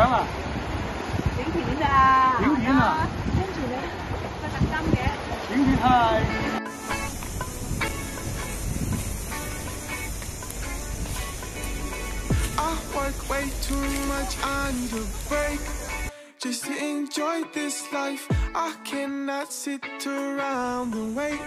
I work way too much, I need a break Just to enjoy this life. I cannot sit around and wait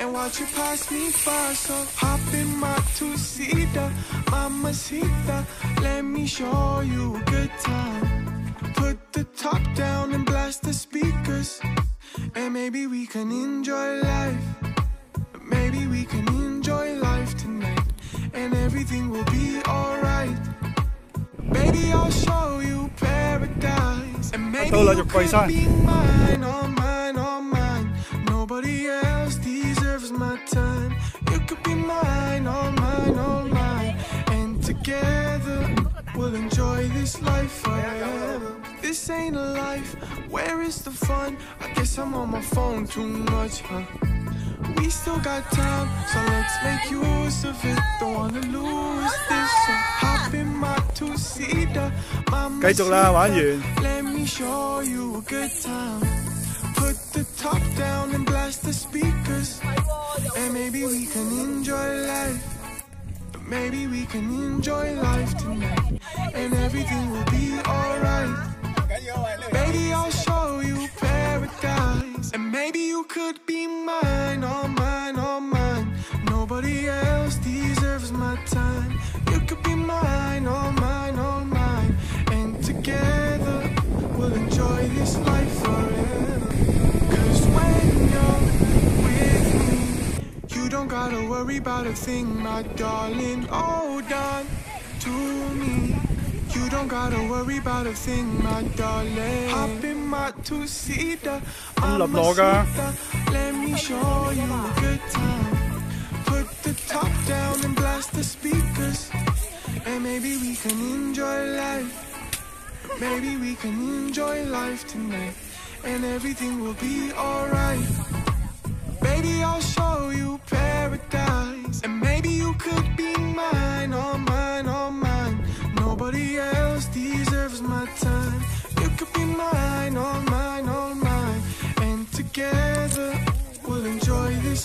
and watch you pass me by. So hop in my two-seater, mamacita, let me show you a good time. Put the top down and blast the speakers, and maybe we can enjoy life. Maybe we can enjoy life tonight, and everything will be alright. Baby, I'll show you paradise, and maybe you Dục Quầy could Sai. be mine, This ain't a life. Where is the fun? I guess I'm on my phone too much, huh? We still got time, so let's make use of it. Don't wanna lose this. So hop in my two-seater, 继续啦，玩完。 Let me show you a good time. Put the top down and blast the speakers, and maybe we can enjoy life. Maybe we can enjoy life tonight, and everything will be alright. Baby, I'll show you paradise. And maybe you could be mine, all mine, all mine. Nobody else deserves my time. You could be mine, all mine, all mine. And together we'll enjoy this life forever. Cause when you're with me, you don't gotta worry about a thing, my darling. Hold on. You don't gotta worry about a thing, my darling. Hop in my two-seater. I'm a vlogger. Let me show you a good time. Put the top down and blast the speakers. And maybe we can enjoy life. Maybe we can enjoy life tonight. And everything will be alright. Baby, I'll show you paradise. And maybe you could be mine, or mine, or mine. Nobody else.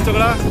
繼續啦。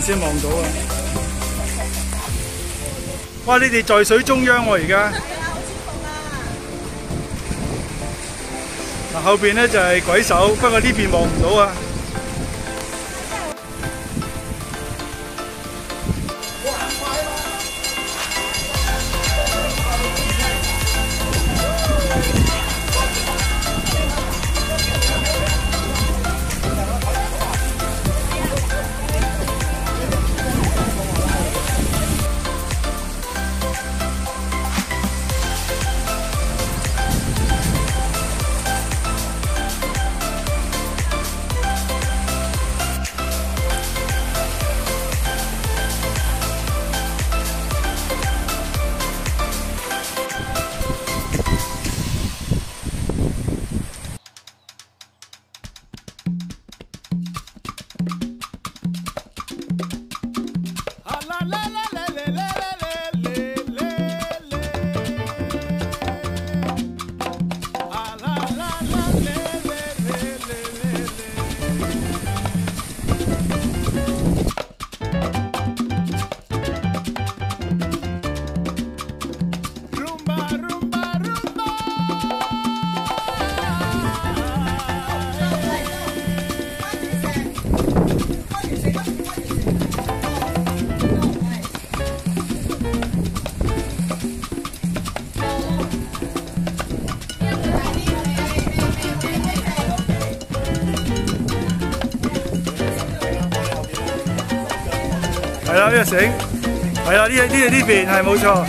先望到啊！哇！你哋在水中央喎、而家。嗱後邊咧就係、鬼手，不過呢邊望唔到啊。 係啦，呢個繩，係啦，呢呢呢邊係冇錯。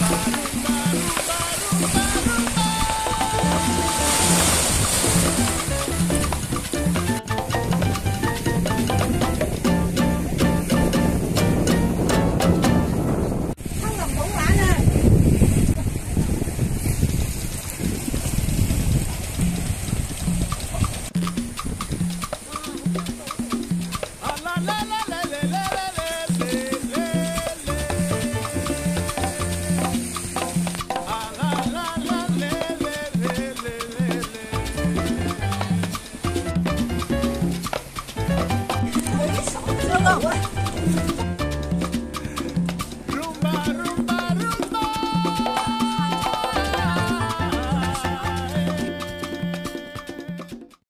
Bye.